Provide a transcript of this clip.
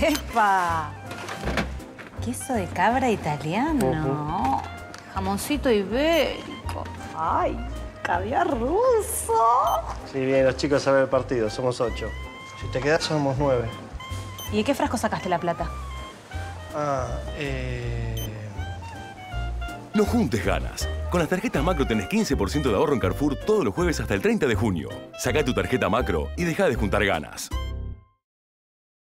¡Epa! Queso de cabra italiano. Jamoncito ibérico. ¡Ay! Caviar ruso. Sí, bien, los chicos saben el partido, somos ocho. Si te quedas, somos nueve. ¿Y de qué frasco sacaste la plata? Ah, eh... No juntes ganas. Con las tarjetas Macro tenés 15% de ahorro en Carrefour todos los jueves hasta el 30 de junio. Saca tu tarjeta Macro y deja de juntar ganas.